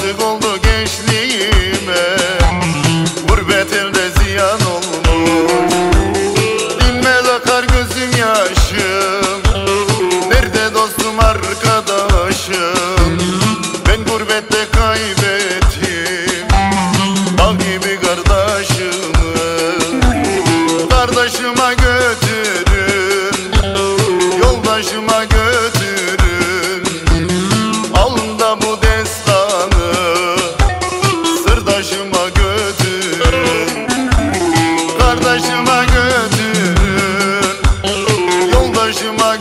secondes. Kardeşime götür. Kardeşime götür. Yoldaşıma götür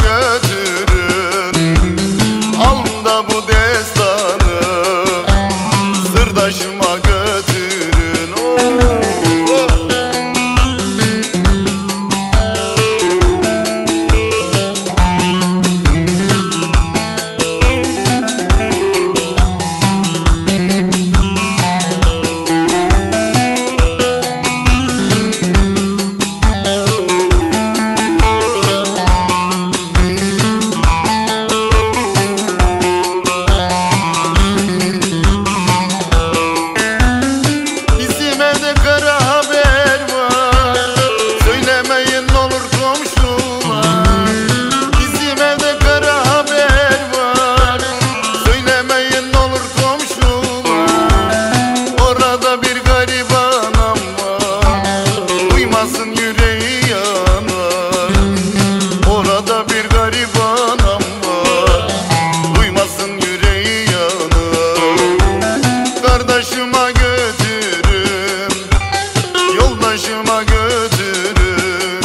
başıma götürün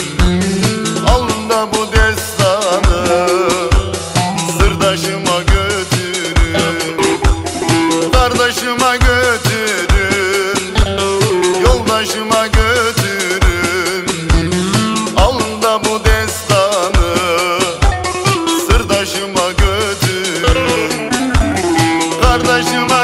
Al da bu destanı Sırdaşıma götürün Kardeşime götürün Yoldaşıma götürün Al da bu destanı Sırdaşıma götürün Kardeşime